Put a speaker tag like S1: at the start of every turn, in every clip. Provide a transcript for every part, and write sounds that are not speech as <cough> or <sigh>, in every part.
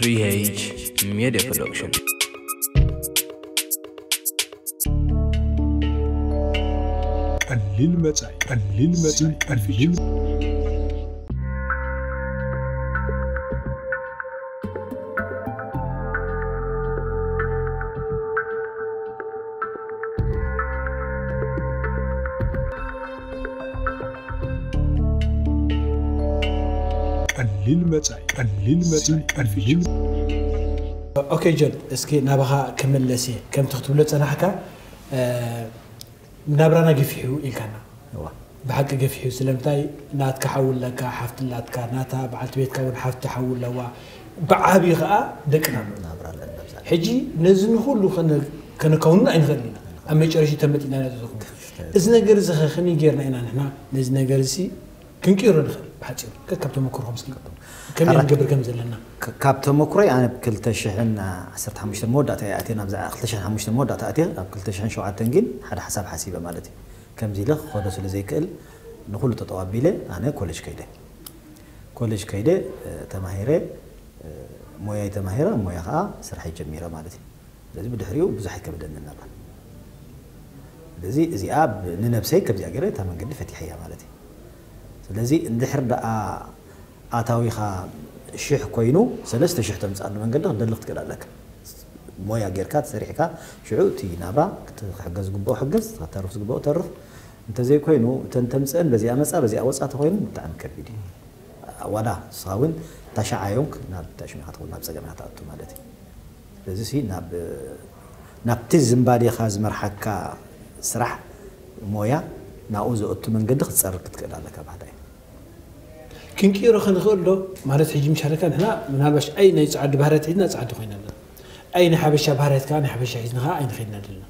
S1: 3H Media Production.
S2: قلل متعي قلل متعي قلل متعي للمتن كرفيجو أوكي جون
S3: اسكي نابخا كملسي كم تخطب له صنحك نابرانا قفيو إلكنا بحق قفيو سلمتاي ناتك حول لك حفت لاتك ناتا بعلت بيتك ون حفت حول لوا بعابي خا دكنا حجي نزن كله خن كنكوننا إن خلينا أما يشرش تمتينا أنا إذا نجر زخ خني جيرنا انا إحنا نزن نجر سي كنكيرن خل بحجي كتبتم كرهم سكتم كم يوم قبل كم
S4: زلنا كابتن مكري أنا بكل تشحن عسرت حمشت مودة تأتي نعم، أنا بزاف أخلت شحن حمشت مودة تأتي بكل تشحن شو عتنجين هذا حساب حسيبة مالتي. كم زيلة؟ خلاص ولا زي كل نقول تطوابيلة أنا كولج كيده كولج كيده آه، تماهيرة آه، مويا تماهيرة مويا خا سرح جميرة مالتي. لازم بدحريو بزحك بدنا نبغى لذي زي آب ከምዚኣ كبزي እታ تمام قد فتحية مالتي. لذي ندحر بقى آه، ኣታዊኻ ሽሕ ኮይኑ ሰለስተ ሽሕ ተምፃሉ መንገዲ ክደሊ ክትክእለለካ ሞያ ጌርካ ተሰሪሕካ ሽዑ እቲ ናብራ ክሕገዝ ዝግብኦ ሕገዝ ክተርፍ ዝግብኦ ተርፍ እንተዘይ ኮይኑ እተን ተምፅአን በዚኣ መፃ በዚኣ ወፃእቲ ኮይኑ ብጣዕሚ ከቢድ እዩ ዋዳ ንስኻ እውን ታሻዓዮንክ ናብ ተሽሚኻ ትኸውን ናብ ፀገም ትኣቱ ማለት እዩ ስለዚ ሲ ናብቲ ዝምባዴኻ ዝመርሓካ ስራሕ ሞያ ናብኡ ዘእቱ መንገዲ ክትፀርብ ክትክእል ኣለካ ባህዳ
S3: كنكيرو خنقول له مارس حجم شركة هنا من هالبش أين يصعد بهارات عندنا صعد خينا لنا أين حبش بهارات كان حبش عزنا ها أين خينا لنا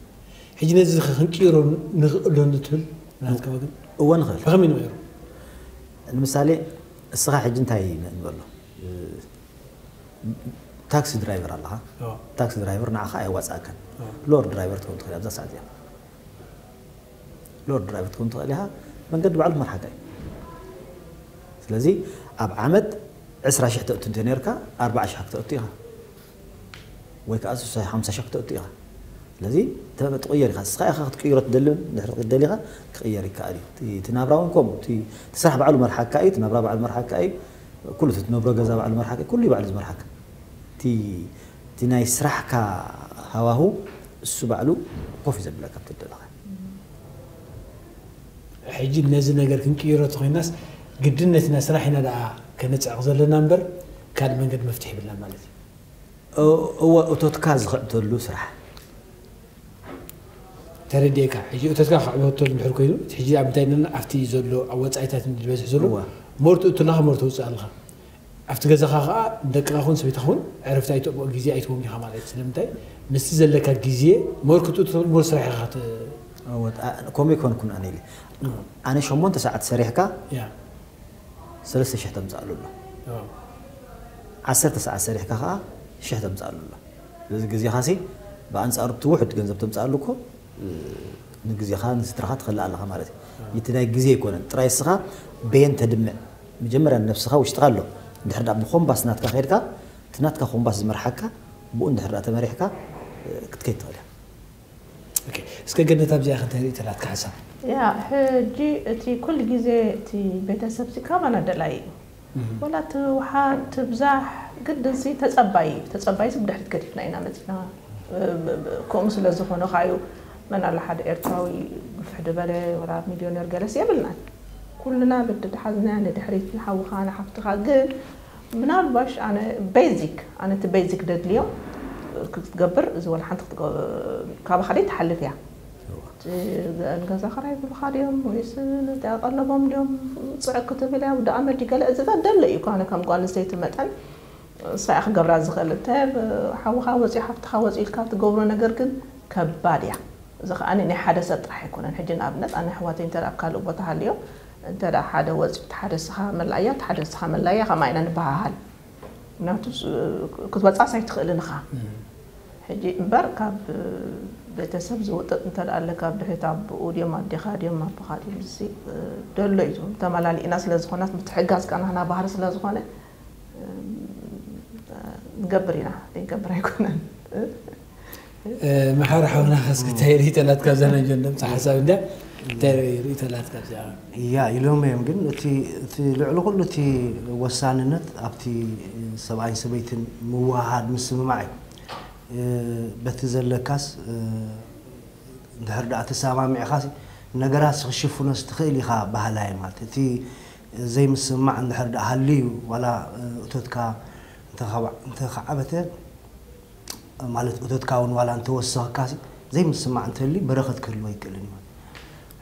S3: حجنا زخ خنكيرو نقول له نتل
S4: نهاد كواجب
S3: هو نغل
S4: فهم من غيره المثال الصغة حجنا تاي نقول له تاكسي درايفر الله تاكسي درايفر نعخ أي واسع كان لور درايفر تكون تخليها بزاس عادية لور درايفر تكون تخليها من قد بعلم مرحبا سلزي أب عمد عسرة شح تقط تنيركا أربعة شح تقطيها ويك أسو سه خمسة شح تقطيها لذي تبى تغيري خاص خايف خاط كيرة تدلم نحرق الدليغة كغيري كاري تي تنابراون كوم تي تسرح بعد المرحلة كاي تنابرا بعد المرحلة كاي كله تنابرا جزا بعد المرحلة كاي كله بعد المرحلة تي تناي سرح كا هواهو السبعلو كوفي زبلا كبت الدليغة حيجي نازل
S3: نقدر كن كيرة تغي الناس قدنتنا سرحنا لا كنت أغزل نمبر كان من قد مفتح بالله مالتي هو أتوتكاز
S4: خطولو سرح ترديك هجي
S3: أتوتكاز خطولو محرو كيلو هجي عبتين أفتي زلو أو تسعيتات من جبازي زلو مرتو أتوناها مرتو سألها أفتي قزاقا دك أخون سبيت أخون عرفت أيتو أبو أجيزي أيتو أمي خمال أيتو سلم تاي مستزل لك أجيزي مرتو أتوتكاز مرتو سرح خط أوت كومي
S4: كون كون أنيلي أنا شو مونت ساعة سريحك؟
S3: yeah.
S4: ሰለስተ ሽሕ ተምፅእ ኣሎ ዓሰርተ ሰዓት ሰሪሕካ ከዓ ሽሕ ተምፅእ ኣሎ ስለዚ ግዜኻ ሲ ብኣንፃር እቲ ውሕድ ገንዘብ ተምፅእ ኣሉኮ ንግዜኻ ንስድራኻ ትኸልእ ኣለኻ ማለት እዩ እቲ ናይ ግዜ ኣይኮነን ጥራይ ስኻ በየን ተድምዕ መጀመርያ ነፍስኻ ውሽጥኻ ኣሎ እንድሕር ዳ ብኮምባስ ናትካ ከድካ እቲ ናትካ ኮምባስ ዝመርሓካ ብኡ እንድሕር ተመሪሕካ ክትከይድ ትኽእል እያ
S3: اسكن تابزي اخن تهري تلات كحسا
S5: يا حجي تي كل جزء تي بيتا سبسي كامانا دلائي ولا توحا تبزاح قد نسي تسباي تسباي سبدا حد كتفنا اينا متنا كومس لزخونو خايو. من على حد إرتاوي بفحد بالي ولا مليونير جلس يبلنا كلنا بدد حزنا عند دحريت نحو خانا حفتخا قل منال باش أنا بيزيك أنا تبيزيك دد اليوم ክትገብር እዚ ወላ ሓንቲ ካብ ካሊእ ትሓልፍ እያ ገዛ ከራይ ብብካድ እዮም ወይስ ቀለቦም ድዮም ፅዕቅ ክትብል እያ ብዳኣ መዲ ገለ እዚ ደለ እዩ ኮነ ከም ጓል ኣንስተይቲ መጠን ሳያ ክገብራ ዝኽእል እንተ ሓዊኻ ወፂኡ ሓፍትኻ ወፂኡ ኢልካ ትገብሮ ነገር ግን ከባድ እያ እዚ ከዓ ናይ ሓደ ሰብ ጥራሕ ኣይኮነን ሕጂ ንኣብነት ኣነ ኣሕዋተይ እንተ ኣብ ካልእ ቦታ ሃልዮ እንተ ሓደ ወፂኡ ሓደ ስኻ መላእያ ሓደ ስኻ መላእያ ከማ ኢና ንበሃሃል ምክንያቱ ክትበፃስ ኣይትኽእልን ኢኻ ሕጂ እምበር ካብ ቤተሰብ ዝውጥጥ እንተደኣ ኣለ ካብ ድሕሪት ኣቦኡ ድዮም ኣዴኻ ድዮም ኣቦኻ ድዮም እዚ ደሎ እዩ ተመላሊእና ስለዝኾነት ምትሕጋዝካ ናህና ባህሪ ስለዝኾነ ንገብር ኢና። ንገብር ኣይኮነን።
S3: محار حونا خسك تيري تلات كابزا نجندم تحسب ده تيري تلات كابزا
S1: يا يلوم يوم قلنا تي تي لعلو كله تي وساننت أبتي سبعين سبيتن مواهد مسمى معي በቲ ዘለካስ ድሕር ዳኣ ተሰማሚዕኻሲ ነገራት ክሽፍኖ ዝትኽእል ኢኻ ባህላዊ ማለት እቲ ዘይምስማዕ እንድሕር ዳኣ ሃልዩ ዋላ እቶትካ እንተከዓበተ ማለት እቶትካ እውን ዋላ እንተወሰኽካሲ ዘይምስማዕ እንተህሊ በረኸት ክህልዎ ይክእልን ማለት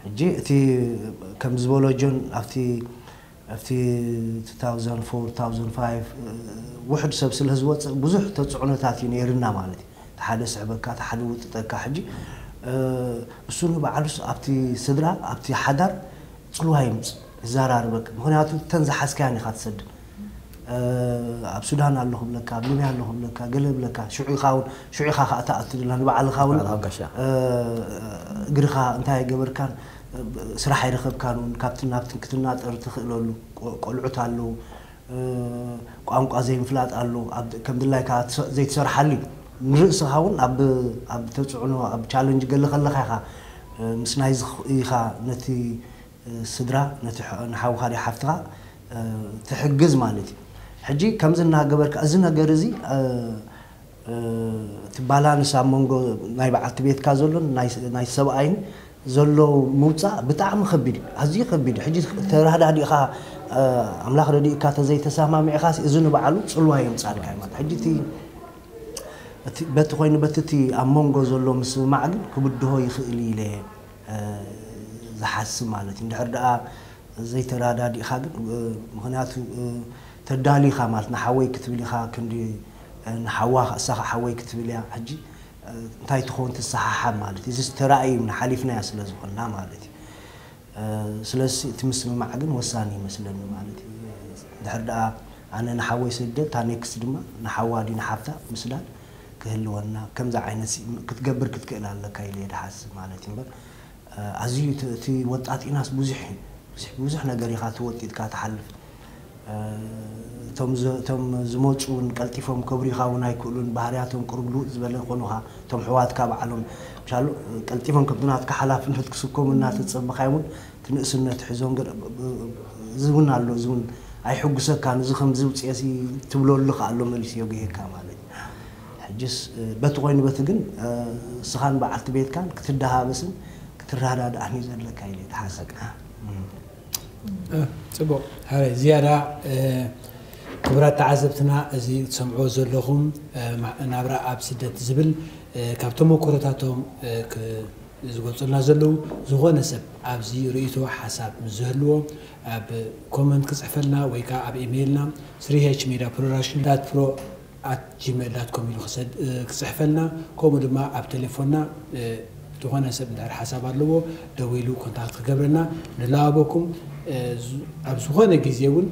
S1: ሕጂ እቲ ከም ዝበሎ ጆን ኣብቲ ኣብቲ 2004 ውሕድ ሰብ ስለ ዝወፅእ ብዙሕ ተፅዕኖታት እዩ ነይርና ማለት እዩ እቲ ሓደ ስዕበካ እቲ ሓደ ውጥጠካ ሕጂ እሱ ንባዕሉ ኣብቲ ስድራ ኣብቲ ሓዳር ፅልዋ ይምፅ ይዘራርበካ ምክንያቱ ተን ዝሓዝከያን ኢካ ትሰድን ኣብ ሱዳን ኣለኹ ብለካ ኣብ ሊብያ ኣለኹ ብለካ ገለ ብለካ ሽዑ ኢኻ እውን ሽዑ ኢኻ ከዓ ተኣትድላ ንባዕልኻ እውን እግርኻ እንታይ ገበርካን ስራሕ ኣይረኸብካን ካብቲ ናብቲ ክትናጠር ትኽእለሉ ቆልዑት ኣለዉ። ቋንቋ ዘይምፍላጥ ኣሎ። ከም ድላይካ ትሰ- ዘይትሰርሓሉ ንርእስኻ እውን ኣብ ተፅዕኖ ኣብ ቻለንጅ ገለ ከለካ ኢኻ ምስ ናይ ኢኻ ነቲ ስድራ ነቲ ንሓውካ ዲ ሓፍትኻ ትሕግዝ ማለት እዩ። ሕጂ ከምዚ እናገበርካ እዚ ነገር እዚ እቲ ባላንስ ኣብ መንጎ ናይ በዓልቲ ቤትካ ዘሎን ናይ ሰብኣይን ዘሎ ምውፃእ ብጣዕሚ ከቢድ እዩ ኣዝዩ ከቢድ እዩ ሕጂ ተራህዳዲእኻ ኣምላኽ ረዲእካ ተዘይተሰማሚዕኻ እዚ ንበዓሉ ፅልዋ የምፃድካ ማለት ሕጂ እቲ በቲ ኮይኑ በቲ እቲ ኣብ መንጎ ዘሎ ምስምማዕ ግን ክብድሆ ይኽእል ኢለ ዝሓስብ ማለት እዩ እንድሕር ደኣ ዘይተዳዳዲእኻ ግን ምክንያቱ ተዳሊኻ ማለት ንሓወይ ክትብል ኢኻ ክንዲ ንሓዋ እሳኻ ሓወይ ክትብል እያ ሕጂ እንታይ ትኸውን ትሰሓሓብ ማለት እዩ እዚ ዝተረእዩ ንሓሊፍናያ ስለ ዝኾንና ማለት እዩ ስለዚ እቲ ምስምማዕ ግን ወሳኒ ይመስለኒ ማለት እዩ ድሕር ደኣ ኣነ ንሓወይ ስደድ ታኔክስ ድማ ንሓዋዲ ንሓፍታ ምስላል ክህልወና ከምዚ ዓይነት ክትገብር ክትክእል ኣለካ ኢለ ድሓስብ ማለት እዩ እምበር ኣዝዩ እቲ ወጣጢናስ ብዙሕ እዩ ብዙሕ ነገር ኢኻ ትወጢጥካ ትሓልፍ እቶም ዝመፁ እውን ቀልጢፎም ከብሪኻ እውን ኣይክእሉን ባህርያቶም ቁርግሉእ ዝበለ ኮኑኻ እቶም ሕዋትካ በዓሎም ምሻሉ ቀልጢፎም ከምቲ ናትካ ሓላፍነት ክስከሙ እናተፀበኻ እውን እቲ ንእስነት ሒዞም እዚ እውን ኣሎ እዚ እውን ኣይሕጉሰካን እዚ ከምዚ ውፅአሲ ትብለሉ ኣሎ መሊስ ዮ ገይርካ ማለት እዩ። ሕጅስ በቲ ኮይኑ በቲ ግን እስኻን በዓልቲ ቤትካን ክትደሃበስን ክትረዳድኣን እዩ ዘለካ ኢለ ተሓሰብ
S3: ፅቡቅ ሓበይ ዝያዳ ክቡራት ተዓዘብትና እዚ ትሰምዖ ዘለኹም ናብራ ኣብ ስደት ዝብል ካብ ተመክሮታቶም ዝገልፁልና ዘለዉ ዝኾነ ሰብ ኣብዚ ርእቶ ሓሳብ ዝህልዎ ኣብ ኮመንት ክፅሕፈልና ወይ ከዓ ኣብ ኢሜይልና ስሪሄች ሜድያ ፕሮዳክሽን ዳት ፕሮ ኣት ጂሜል ዳት ኮም ኢሉ ክፅሕፈልና ከምኡ ድማ ኣብ ቴሌፎንና ዝኾነ ሰብ እንዳር ሓሳብ ኣለዎ ደው ኢሉ ኮንታክት ክገብረና ንለዋበኩም ابزغانه گزیون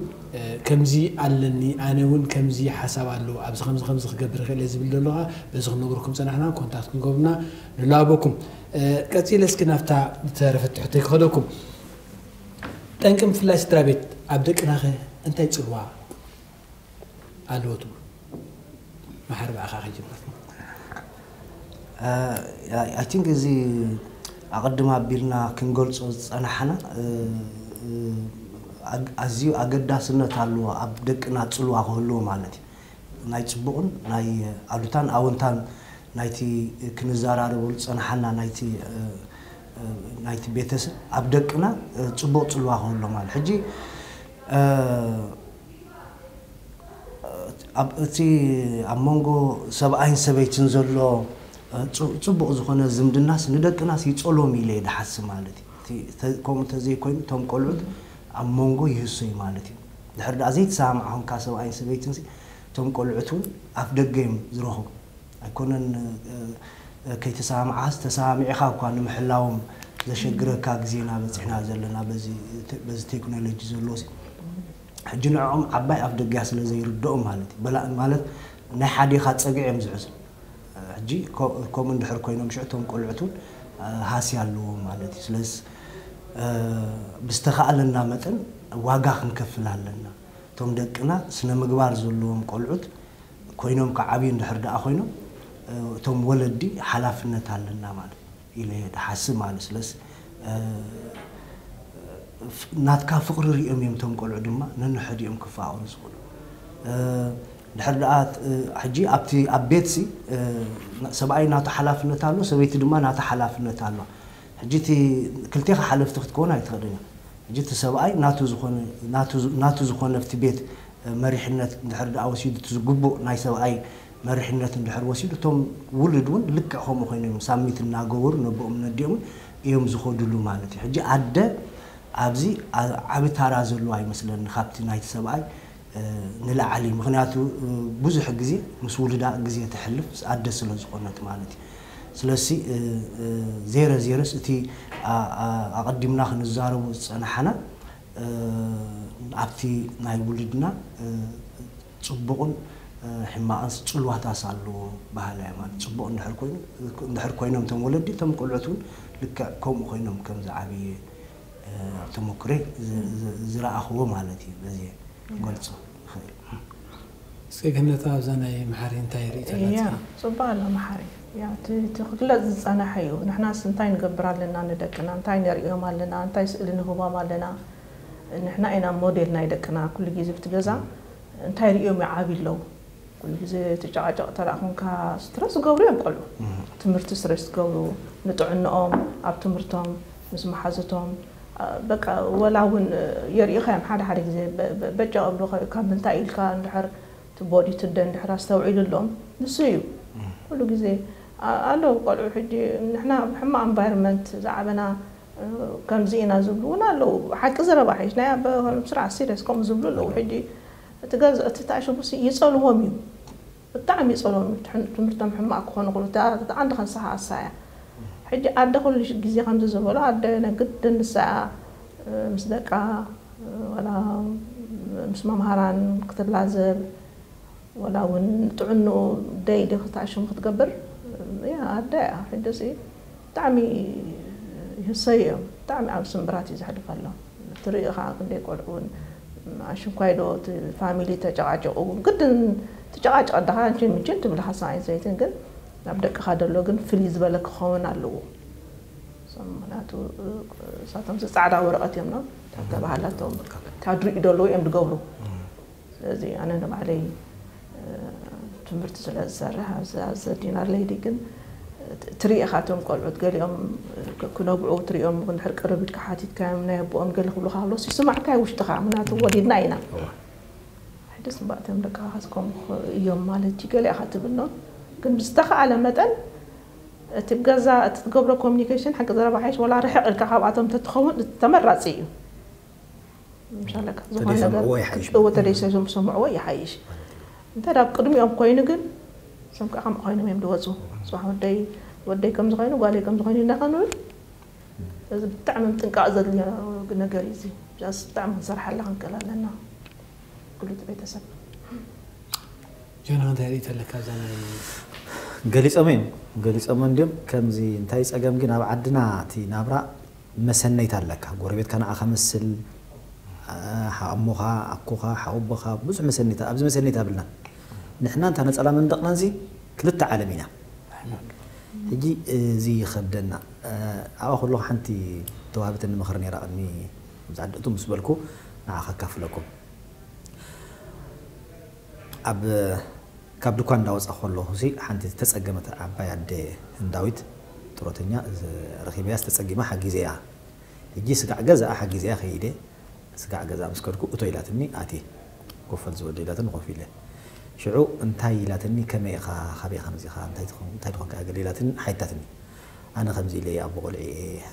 S3: كمزي علني أنا ون كمزي حساب ألو ابز خمس خمس خبر خل لازم اللغة بس نقولكم سنحنا كونتاكت نقولنا نلعبكم كتير لسكن افتا تعرف تحتي خدوكم تنكم فلاش ترابيت عبدك أنا انت تسوا الوتو ما حرب اخا خجب اي
S1: ثينك زي اقدم ابيلنا كنقول صنحنا أه ኣዝዩ ኣገዳስነት ኣለዎ ኣብ ደቅና ፅልዋ ክህልዎ ማለት እዩ ናይ ፅቡቕን ናይ ኣሉታን ኣወንታን ናይቲ ክንዘራረበሉ ፀናሓና ናይቲ ቤተሰብ ኣብ ደቅና ፅቡቅ ፅልዋ ክህሎ ማለት ሕጂ እቲ ኣብ መንጎ ሰብኣይን ሰበይትን ዘሎ ፅቡቅ ዝኾነ ዝምድናስ ንደቅናስ ይፀሎም ኢለ ድሓስብ ማለት እዩ ከምኡ እንተዘይኮይኑ እቶም ቆልዑት ኣብ መንጎ ይህሶ እዩ ማለት እዩ። ድሕር ዳኣ ዘይተሰማምዖምካ ሰብኣይን ሰበይትን እቶም ቆልዑት እውን ኣፍ ደገ እዮም ዝረኽቡ። ኣይኮነን ከይተሰማምዓስ ተሰማሚዕኻ እኳ ንምሕላዎም ዘሸግረካ ግዜና በፂሕና ዘለና በዚ ቴክኖሎጂ ዘሎ ሕጂ ንዕኦም ዓባይ ኣፍ ደገያ ስለ ዘይርድኦም ማለት እዩ። ማለት ናይ ሓዴኻ ፀግዕ እዮም ዝሕዙ ሕጂ ከምኡ እንድሕር ኮይኖም ሽዕቶም ቆልዑት እውን ሃሲ ኣለዎ ማለት እዩ። ስለዚ ብዝተኸኣለና መጠን ዋጋ ክንከፍል ኣለና እቶም ደቅና ስነ ምግባር ዘለዎም ቆልዑት ኮይኖም ካብ ዓብዪ እንድሕር ደኣ ኮይኖም እቶም ወለዲ ሓላፍነት ኣለና ማለት ኢለ ድሓስብ ማለት ስለዚ ናትካ ፍቅሪ ሪኦም እዮም እቶም ቆልዑ ድማ ነንሕድኦም ክፋቅሩ ዝኽእሉ። ድሕር ደኣ ሕጂ ኣብቲ ኣብ ቤትሲ ሰብኣይ ናቱ ሓላፍነት ኣሎ ሰበይቲ ድማ ናታ ሓላፍነት ኣለዋ ሕጂቲ ክልቲኻ ሓለፍቲ ክትከውን ኣይትኽእልን ሕጂ እቲ ሰብኣይ ናቱ ዝኾነ ብቲ ቤት መሪሕነት እንድሕር ዳ ወሲዱ እቲ ዝግቡእ ናይ ሰብኣይ መሪሕነት እንድሕር ወሲዱ እቶም ውሉድ እውን ልክዕ ከምኡ ኮይኑ እዮም ሳሚት እናገበሩ ነቦኦም ነዲኦምን እዮም ዝኸዱሉ ማለት እዩ ሕጂ ኣደ ኣብዚ ዓብ ታራ ዘለዎ ኣይመስለኒ ካብቲ ናይቲ ሰብኣይ ንላዓሊ ምክንያቱ ብዙሕ ግዜ ምስ ውልዳ ግዜ ትሕልፍ ኣደ ስለ ዝኾነት ማለት እዩ سلسي زيرة زيرة ستي أقدم ناخ نزار وصنحنا أبتي ناي ولدنا تصبقون حما أنس تصلوا تاسالو بحالة ما تصبقون دحر كوين دحر كوينهم تم ولدي تم قلعتون لك كوم كوينهم كم زعبي تمكري زراعة هو
S3: مالتي بزي قلت خير سيكنا تاوزانا محارين
S5: تايري تلاتي يا صبالة محارين ትክክለ ዝፀናሐ እዩ ንሕናስ እንታይ ንገብር ኣለና ንደቅና እንታይ ነሪኦም ኣለና እንታይ ስእሊ ንህቦም ኣለና ንሕና ኢና ሞዴል ናይ ደቅና ኩሉ ግዜ ብቲ ገዛ እንታይ ሪኦም ይዓብ ኣለው ኩሉ ግዜ ተጨቃጨቕ ተረእኹንካ ስትረስ ዝገብሩ እዮም ቆልዑ ትምህርቲ ስትረስ ዝገብሩ ንጥዕንኦም ኣብ ትምህርቶም ምስ መሓዝቶም በቃ ወላ እውን የርኢኻ እዮም ሓደ ሓደ ግዜ በጨ ኣብሉካ ካብ ምንታይ ኢልካ እንድሕር ቲ ቦዲ ትደ እንድሕር ኣስተውዒሉ ኣሎም ንሱ እዩ ኩሉ ግዜ ألو قالوا حجي نحنا حما انفايرمنت زعبنا كمزينا زبلونا لو حق زرا باحيش نايا بسرعة سيريس كم زبلو لو حجي تقاز تتعيشو بس يصالو هوميو الطعم يصالو هوميو تمرتم حما أكوهن قلو تا عند خان ساحة الساية حجي عاد دخل ليش جزي خمسة زبلو عاد دينا قد النساء آه، مصدقاء آه، ولا آه، مش ممهران كتر لازل ولا ونطعنو دايدي خطعشو مختقبر እያ ሕጂ ብጣዕሚ ይህሰይ እዮም። ብጣዕሚ ኣብ ስምብራት እዩ ዘሕልፍ ኣሎ። ትርኢ ከዓ ክንደይ ቆልዑ እውን ኣሽንኳይዶ ፋሚሊ ተጨቃጨቁ ግድን ትጨቃጨቀ ዳካ ንችን ምችን ትብልካ ሰብኣይን ሰበይትን ግን ናብ ደቅኻ ደሎ ግን ፍልይ ዝበለ ክኸውን ኣለዎ። ምክንያቱ እሳቶም ፃዕዳ ወረቐት እዮም ኖ ተባሃላቶም ታድሪኡ ደለዉ እዮም ዝገብሩ። ስለዚ ኣነ ንባዕለይ ትምህርቲ ስለ ዝሰርሕ ኣብዛ ዲናር ለይዲ ግን ትርኢ ካቶም ቆልዑት ገሊኦም ክነብዑ ትሪኦም ንድሕር ቅርቢትካ ሓቲትካዮም ናይ ኣቦኦም ገሊ ክብሉ ካብሎስ ይስማዕካይ ውሽጥኻ ምክንያቱ ወዲድና ኢና ሕድስ እምበእቶም ደቅኻ ከምኡ እዮም ማለት እዩ ገሊኢኻ ትብኖ ግን ብዝተኸኣለ መጠን እቲ ገዛ እቲ ትገብሮ ኮሚኒኬሽን ሓቂ ዘረባሓይሽ ወላ ርሕቕ ኢልካ ካብኣቶም ተትኸውን ተመራፂ እዩ ምሻለካ ዝኾነ ነገር ተደይሰምስምዕዎ ይሓይሽ እንታይ ኣብ ቅድሚኦም ኮይኑ ግን ሶም ከዓ ከምኡ ኮይኖም እዮም ዝወፁ ስራሕ ወደይ ወደይ ከም ዝኾይኑ ጓለይ ከም ዝኾይኑ ኢና ክንብል እዚ ብጣዕሚ ምጥንቃቕ ዘድልዮ ነገር እዩ እዚ ስ ብጣዕሚ ክንሰርሓላ ክንክእል ኣለና ኩሉ እቲ ቤተሰብ
S3: ጀና እንታይ ርኢ ተለካ እዛ
S4: ገሊፆም እዮም ገሊፆም እንድዮም ከምዚ እንታይ ፀገም ግን ኣብ ዓድና እቲ ናብራ መሰነይት ኣለካ ጎረቤትካ ንዓኻ መስል ሓእሙኻ ኣኩኻ ሓወቦኻ ብዙሕ መሰኒታ ኣብዚ መሰኒታ ኣብልና ንሕና እንታ ነፀላ መንደቕና እዚ ክልተ ዓለም ኢና ሕጂ እዚ ይከብደና ኣብኣ ከለኹ ሓንቲ ተዋህብተኒ ምክሪ ነራ ቅድሚ ዛዕድእቱ ምስ በልኩ ንዓኸ ካፍለኩም ኣብ ካብ ድኳን እንዳወፃ ከለኹ ሲ ሓንቲ ዝተፀገመት ዓባይ ኣደ ህንዳዊት ጥሮተኛ ረኪበያ ዝተፀጊማ ሓጊዘ እያ ሕጂ ስጋዕ ገዛኣ ሓጊዘያ ከይደ ስጋዕ ገዛ ምስ ከድኩ እቶ ኢላትኒ ኣትየ ኮፈል ዝበሎ ኢላትኒ ኮፍ ኢለ ሽዑ እንታይ ኢላትኒ ከመይ ኢኻ ካበይ ከምዚ ኢኻ እንታይ ትኾንካ ገለ ኢላትኒ ሓይታትኒ ኣነ ከምዚ ኢለ ኣብ ቆልዒ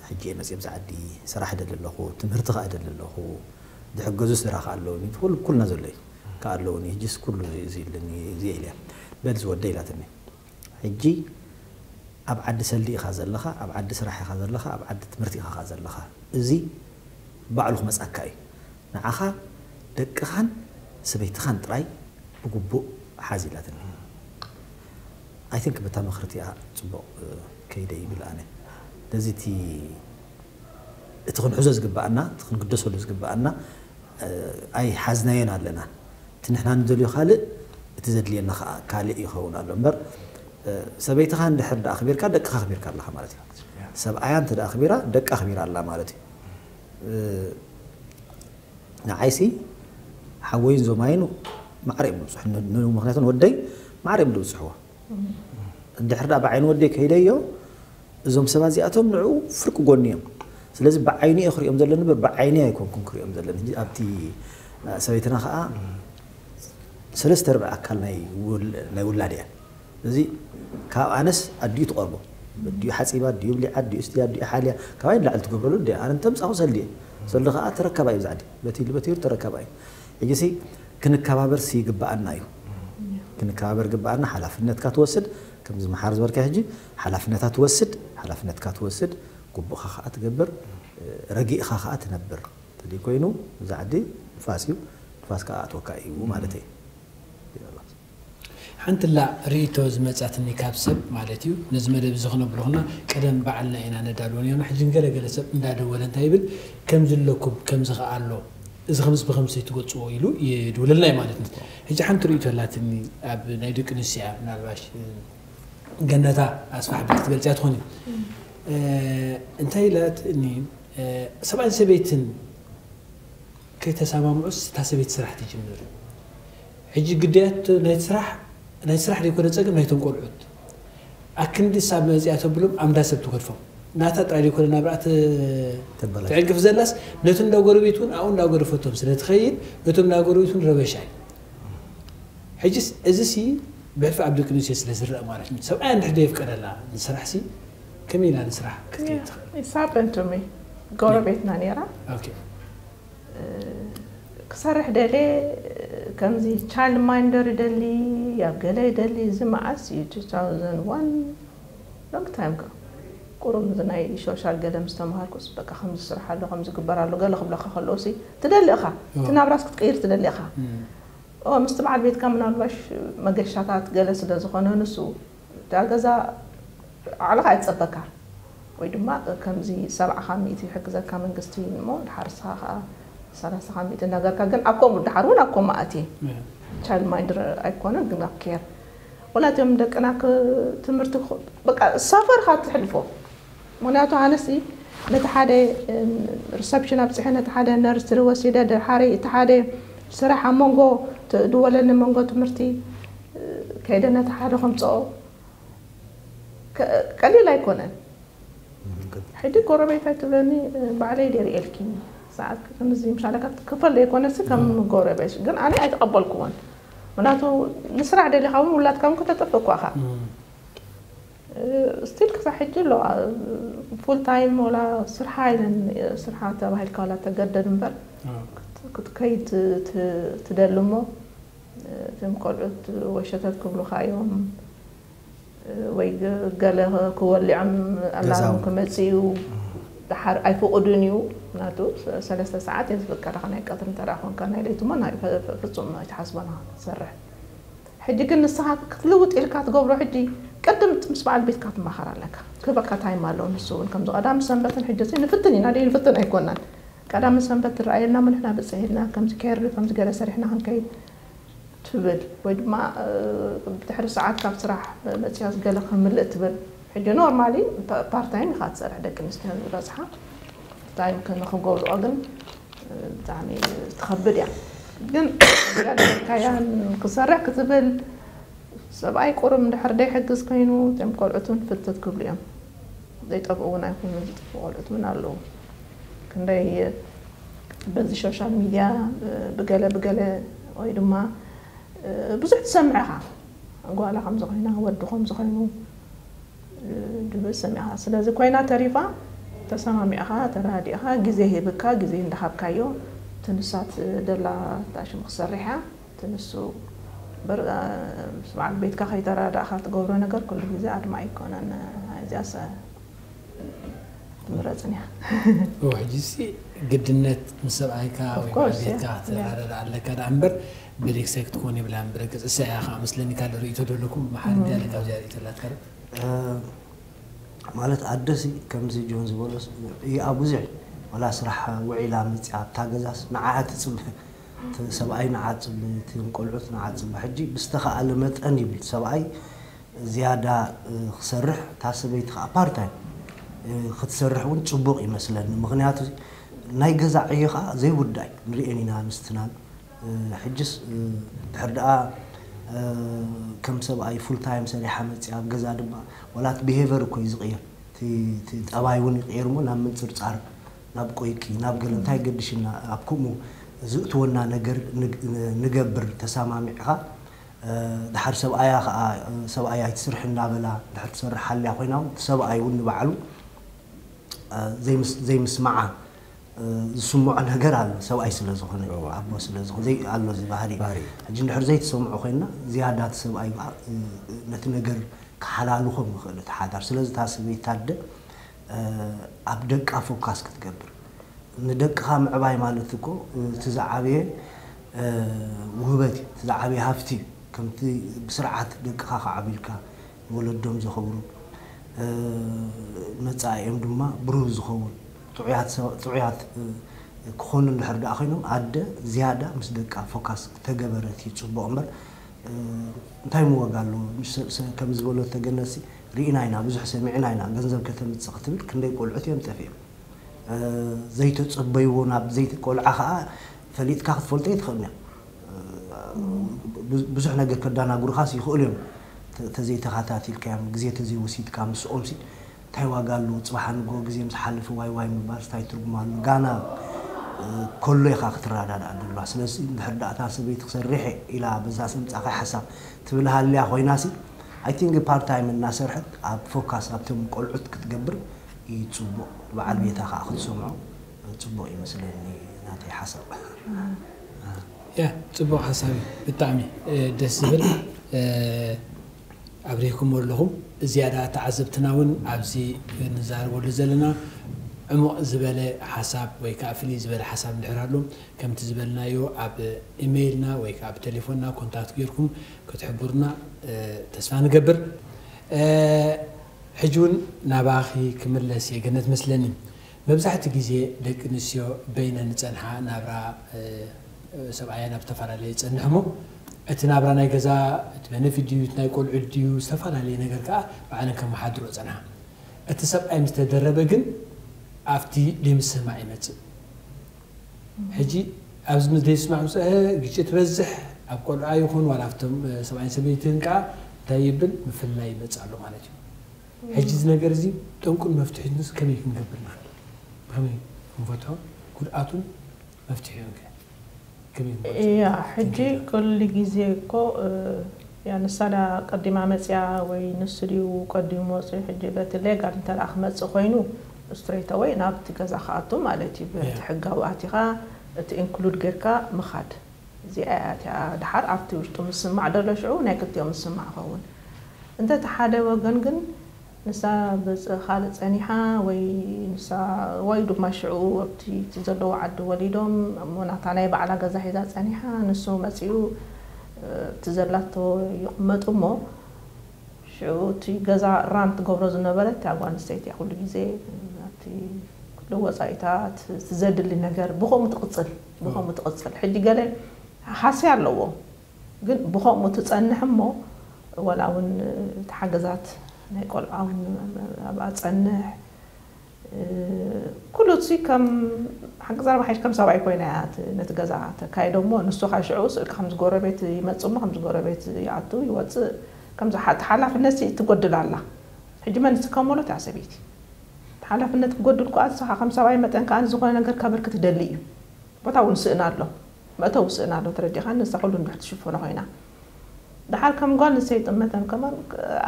S4: ሕጂ እየ መፅእ ብዛዓዲ ስራሕ ደሊ ኣለኹ ትምህርቲ ከዓ ደሊ ኣለኹ ዝሕገዙ ስራ ከዓ ኣለውኒ ኩልና ዘሎ እዩ ከዓ ኣለውኒ ሕጂስ ኩሉ እዚ ኢለኒ እዚ ኢለ በል ዝወደ ኢላትኒ ሕጂ ኣብ ዓዲ ሰልዲ ኢኻ ዘለኻ ኣብ ዓዲ ስራሕ ኢኻ ዘለኻ ኣብ ዓዲ ትምህርቲ ኢኻ ዘለኻ እዚ ባዕሉ ክመፃካ እዩ ንዓኻ ደቅኻን ሰበይትኻን ጥራይ ብግቡእ ሓዚላት እኒ ኣይ ቲንክ በታ መክሪ እቲኣ ፅቡቅ ከይደ ይብል ኣነ ስለዚ እቲ እቲ ክንሕዞ ዝግባኣና እቲ ክንግደሰሉ ዝግባኣና ኣይ ሓዝናየን ኣለና እቲ ንሕና ንዘልዮ ካልእ እቲ ዘድልየና ከዓ ካልእ ይኸውን ኣሎ እምበር ሰበይትኻ እንድሕር ዳ ኣኽቢርካ ደቅኻ ኣኽቢርካ ኣለኻ ማለት እዩ ሰብኣያ እንተ ኣኽቢራ ደቂ ኣኽቢራ ኣላ ማለት እዩ نعسي حوين زماينو ما عرف بمسح إنه مهنتا ودي ما عرف بمسح هو. الدحر ده بعين ودي كهيليا زم سبازي أتوم نعو فرق قنيم سلازم بعيني أخري أمزل لنا بعيني يكون كونكري أمزل لنا. أبتي سويتنا خاء. سلاس تربع أكل ناي ول ناي ولا ليه زي كأنس أنس أديو تقربه أديو حسيبات أديو بلي أديو استياب أديو حاليا كواين لا تقربلو ده أنا تمس أوصل ليه سلخاء تركب أي زادي بتيل بتيل تركب أي يجسي كن كبابر سي قبعة نايو كن كبابر قبعة نا حلف النت كاتوسد كم زم حارز بركة هجي حلف النت كاتوسد حلف النت كاتوسد قب خاخاء تقبر رقي خاخاء تنبر تدي كوينو زادي فاسيو فاس
S3: كاتوكاي ومالتين حنت لا ريتوز مزات النكاب سب مالتيو نزمل بزغنا برهنا كلام بعلنا هنا ندارون يوم حجين قال قال سب ندارو ولا تايبل كم زلكم كم زغ علو إذا خمس بخمسة تقول تقولوا يدول لنا يا مالتنا هجا حنت ريتو لا تني أب نيدك نسيا من الباش جنة تا أسمح بك تقول جات هوني أه انتهي لات اني أه سبع سبيتن كي تسامع معس تسبيت سرح تجمل هجي قديت نيت سرح ናይ ስራሕ ዘይኮነ ፀገም ናይቶም ቆልዑት ኣክንዲ ሳብ መፅኣቶ ብሎም ኣምዳ ሰብ ትከድፎም ናታ ጥራይ ዘይኮነ ናብርኣት ትዕግፍ ዘላስ ነቲ እንዳ ጎረቤት እውን ኣብኡ እንዳጎረፈቶም ስለትኸይድ እቶም እንዳ ጎረቤት እውን ረበሻ እዩ ሕጂስ እዚ ሲ ብሕፊ ኣብ ደቂ ኣንስትዮ ስለ ዝረአ ማለት እዩ ሰብኣይ እንድሕደ የፍቀደላ ንስራሕ ሲ ከመይ ኢና ንስራሕ ክትክእል ትኽእል
S5: ሳብ እንትሚ ጎረቤትና ነራ كسرح دلي كمزي تشايلد مايندر دلي يا قلي دلي زي ما عسي 2001 لونج تايم كو كورون زناي شوشال قلي مستمهار كوس بقى خمس سرحة لو خمس كبار لو قال خبلا خلوسي تدلي أخا تناب راسك تقير تدلي أخا أو مستمع البيت كامل نلبش ما قلش شاكات قلي سدا زخونه نسو تعال قزا على خايت سبكا ويدما كمزي سبعة خاميتي حق زكا من قستين مو الحرسها ሰላሳኸ ሚኢቲ ነገር ግን ኣብ ከምኡ ዳሕሩ ናብ ከምኡ ኣት ቻይልድ ማይንድ ኣይኮነን ግን ኣብ ኬር ወላትዮም ደቅና ትምህርቲ በቃ ሰፈርካ ትሕልፎ ምክንያቱ ኣነሲ ነቲ ሓደ ሪሰፕሽን ኣብፅሐ ነቲ ሓደ ነርስ ወሲደ ድሓሪ እቲ ሓደ ስራሕ ኣብ መንጎ ድወለኒ መንጎ ትምህርቲ ከይደ ነቲ ሓደ ከምፅኦ ቀሊል ኣይኮነን ሕጂ ጎረቤታይ ትብለኒ ባዕለይ ደሪኤልኪኒ ساعت که کن زیم شده کت کفر لی کنه سی کم گوره بیش گن آنی ایت قبول کن من تو نسرع دلی خواهم ولاد کم کت تفک واخه ستيل كذا حجي له فول تايم ولا سرحة إذن أه، سرحة تبع الكالة تقدر نبر. نعم. كنت كيد تدلمه. أه، تم قلت وشتت كبل خايوم. أه، وي قال كولي عم الله ممكن متسيو نعم. دحر أيفو أدنيو ምክንያቱ ሰለስተ ሰዓት የህዝቢ ቀረኻ ናይ ቀትሪ እንተደኣ ኮንካ ናይ ለይቲ ሞን ፍፁም ኣይትሓስቦና ትሰርሕ ሕጂ ግን ንስኻ ክትልውጥ ኢልካ ትገብሮ ሕጂ ቅድም ምስ በዓል ቤትካ ትመኸር ኣለካ ክህበካ ታይም ኣለዎ ንሱ እውን ከምዚ ቀዳም ሰንበትን ሕጂ ንፍትን ኢና ደዩ ንፍትን ኣይኮናን ቀዳም ሰንበት ትረኣየልና ምንሕና ብፅሒድና ከምዚ ከይርዱ ከምዚ ገለ ሰሪሕና ክንከይድ ትብል ወይ ድማ ብድሕሪ ሰዓት ካብ ስራሕ መፅያስ ገለ ከምልእ ትብል ሕጂ ኖርማሊ ፓርታይም ኢኻ ትሰርሕ ደቂ ኣንስትዮ ዝበፅሓ تايم كان نخو جوز أغن تعني آه، تخبر يعني. جن قال كيان قصرة كتبل سبعي قرم دحر دي حقس كينو تم قرعتون فلتت كبليم يعني. دي طبقونا يكون يعني، من تطبق قرعتون علو كن دي بزي شوشال آه، ميديا بقالة بقالة ويدما آه، بزح تسمعها. أقوالا خمزة خينا ودو خمزة خينو دبس سمعها. سلازي كوينا تريفا ተሰማሚዕኻ ተራዲእኻ ግዜ ሂብካ ግዜ እንዳሃብካዮ ትንሳት ደላ ታሽም ክሰርሕ እያ ትንሱ ምስ በዓል ቤትካ ከይተራዳእካ ትገብሮ ነገር ኩሉ ግዜ ኣድማ ኣይኮነን። እዚኣስ ትምረፅን እያ
S3: ሕጂ ግድነት ምስ ሰብኣይካ ወይ ቤትካ ኣለካ ዳ እምበር ብሌክሳይ ክትኮን የብላ እሳ ኢኻ ምስለኒ ካለ ርእቶ ደለኩም መሓር እንዲ ኣለካ ብዚኣ ርእቶላትካ
S1: ማለት ኣደሲ ከምዚ ጆን ዝበሎ እያ ብዙሕ ወላ ስራሕ ውዒላ መፅያ ኣብታ ገዛስ ንዓዓ ትፅበ ሰብኣይ ንዓ ፅቢ እቲ ቆልዑት ንዓ ፅባ ሕጂ ብዝተኸኣለ መጠን ይብል ሰብኣይ ዝያዳ ክሰርሕ እታ ሰበይቲ ከዓ ፓርታይ ክትሰርሕ እውን ፅቡቕ ይመስለኒ ምክንያቱ ናይ ገዛ ዕዮ ከዓ ዘይውዳእ ንሪአን ኢና ምስትናን ሕጅስ ድሕር ደኣ ከም ሰብኣይ ፉል ታይም ሰሪሓ መፅያ ኣብ ገዛ ድማ ዋላት ብሄቨር እኮ እዩ ዝቕየር። ጠባይ እውን ይቕየር ሞ ናብ ምንፅርፃር ናብ ቆይቂ ናብ ገለ እንታይ ገድሽና ኣብ ከምኡ ዝእትወና ነገር ንገብር ተሰማሚዕኻ። ድሓር ሰብኣያ ከዓ ሰብኣያ ትስርሕ እናበላ ድሕር ትሰርሕ ኮይና ሰብኣይ እውን ንባዕሉ ዘይምስማዓ ዝስምዖ ነገር ኣሎ። ሰብኣይ ስለ ዝኾነ ኣቦ ስለ ዝኾነ ኣሎ እዚ ባህሪ። ሕጂ እንድሕር ዘይተሰምዖ ኮይና ዝያዳ እቲ ሰብኣይ ነቲ ነገር ክሓላልኾም ይኽእል እቲ ሓዳር ስለዚ እታ ሰበይቲ ታደ ኣብ ደቃ ፎካስ ክትገብር። ንደቅኻ ምዕባይ ማለት እኮ እቲ ዝዓበየ ውህበት እዩ። እቲ ዝዓበየ ሃፍቲ እዩ። ከምቲ ብስርዓት ደቅኻ ከዓቢልካ ወለዶም ዝኸብሩ መፃኤኦም ድማ ብሩህ ዝኸውን ጥዑያት ጥዑያት ክኾኑ እንድሕር ዳኣ ኮይኖም ኣደ ዝያዳ ምስ ደቃ ፎካስ ተገበረት እዩ ፅቡቅ እምበር እንታይ ምወጋ ኣለዎ ከም ዝበሎ ተገነሲ ርኢና ኢና ብዙሕ ሰሚዕና ኢና ገንዘብ ከተምፅእ ክትብል ክንደይ ቆልዑት እዮም ጠፊኦም ዘይተፀበይዎ ናብ ዘይቆልዓ ከዓ ፈሊጥካ ክትፈልጦ ይትኽእልን እዮም ብዙሕ ነገር ከዳናጉርካስ ይኽእሉ እዮም ተዘይተኸታቲልካዮም ግዜ ተዘይወሲድካ ምስኦምሲ እንታይ ዋጋ ኣለዎ ፅባሕ ንጎ ግዜ ምስ ሓለፈ ዋይ ዋይ ምባል ስታይ ትርጉም ኣሎ ጋና ከሎ ኢኻ ክትረዳዳእ ኣለዋ ስለዚ እንድሕር ዳእታ ሰበይቲ ክሰርሐ ኢላ በዛ ስምፃኻይ ሓሳብ ትብል ሃልያ ኮይናሲ ኣይ ቲንክ ፓርታይም እናሰርሐት ኣብ ፎካስ ኣብቶም ቆልዑት ክትገብር ይፅቡቅ በዓል ቤታ ከዓ ክትሰምዖ ፅቡቅ ይመስለኒ ናተይ ሓሳብ
S3: ያ ፅቡቅ ሓሳብ እዩ ብጣዕሚ ደስ ዝብል ابريكم ولهم زيادة تعذب تناون عبزي نزار ولزلنا عمو زبالة حساب ويكا فلي زبالة حساب نحرالهم كم تزبالنا يو عب ايميلنا ويكا عب تليفوننا كونتاكت جيركم كتحبورنا تسفان قبر حجون ناباخي كمل لسي قنات مثلني مبزحة تقيزي لك نسيو بين نتنحى نابرا سبعيانا بتفرالي تنحمو እቲ ናብራ ናይ ገዛ እቲ በነፊት ድዩ ናይ ቆልዑ ድዩ ዝተፈላለየ ነገር ከዓ ባዕለን ከመሓድሮ ፀንሓ እቲ ሰብኣይ ምስ ግን ኣብቲ ደይምስማዕ ይመፅእ ሕጂ ኣብዚ ምስ ደይስማዕ ምስ ግጭት በዝሕ ኣብ ቆልዓ ይኹን ዋላ ሰብኣይን ሰበይትን ከዓ እንታይ ይብል? ምፍላይ ይመፅእ ኣሎ ማለት እዩ። ሕጂ እዚ ነገር እዚ ጠንቁን መፍትሒንስ ከመይ ክንገብር ንኽእል? ክንፈትሖ? ጉድኣቱን መፍትሒውን
S5: يا حجي كل جزيكو يعني سنة قدم عمسيا وينسري وقدم وصري حجي باتلي قد سخوينو استريت وين ابت كذا مالتي بتحقا واتيها تنكلود غيركا مخاد زي اياتي دحر ابت وشتو مسمع دلو شعو ناكت يوم مسمع خون انت تحادي نسا بس خالد أنيها وي نسا وايد ما شعو وقتي تزدو عد وليدهم هذا أنيها نسو مسيو تزبلته يقمت أمه شو تي جزء رانت قبرز النبلة تعبان سيتي أقول لك زي تي كل وسائطات تزد اللي نجار بخو متقصل بخو متقصل حد قال حاسي على لو بخو ናይ ቆልዓ ኣብኣ ፀንሕ ኩሉ እሱ ከም ሓቂ ዛረባ ሓይሽ ከም ሰብኣይ ኮይና እያ ነቲ ገዛ ተካይደ እሞ ንሱ ካ ሽዑ ስእልካ ከምዚ ጎረቤት ይመፅ እሞ ከምዚ ጎረቤት ይኣቱ ይወፅእ ከምዚ ሓላፍነት ትጎድል ኣላ ሕጂ መን ዝትከመሎት እያ ሰበይቲ ሓላፍነት ክጎድል ከዓ ስኻ ከም ሰብኣይ መጠን ከዓ ዝኾነ ነገር ከብርክ ትደሊ እዩ ቦታ እውን ስእና ኣሎ መእተው ስእና ኣሎ ተረዲኻ ንሳ ኩሉ ንድሕር ትሽፍኖ ኮይና ድሓር ከም ጓል ንሰይ ጥመተን ከማ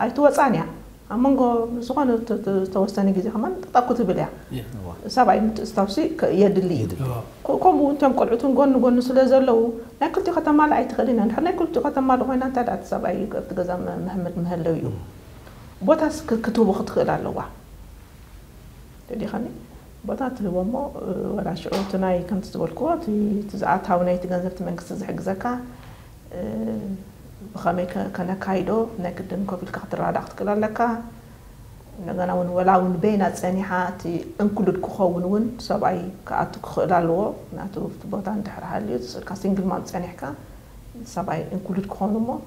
S5: ኣይትወፃን እያ ኣብ መንጎ ዝኾነ ዝተወሰነ ግዜ ከማ ጠጠብ ክትብል እያ ሰብኣይ ምትእስታውሲ የድሊ እዩ ከምኡ እንቶም ቆልዑትን ጎኒ ጎኒ ስለ ዘለው ናይ ክልቲኡ ከተማል ኣይትኽእል ኢና ድሕር ናይ ክልቲኡ ከተማል ኮይና እንታይ ዳኣ ሰብኣይ ኣብቲ ገዛ ምህምድ ምህለው እዩ ቦታስ ክትህቦ ክትኽእል ኣለዋ ተዲኸኒ ቦታ ትህቦ እሞ ወላ ሽዑ እቲ ናይ ከምቲ ዝበልክዎ እቲ ዝኣታዊ ናይቲ ገንዘብቲ መንግስቲ ዝሕግዘካ بخامي كنا كايدو نكدن كوفيد كاتر رادخت كلا لكا نغانا ون ولا ون بينا تسانيحا تي انكلود كخوون ون سباي كاتو كخلالو. ناتو فتبوتان تحر حاليو تسلكا سنجل مان تسانيحكا سباي انكلود كخوون مو.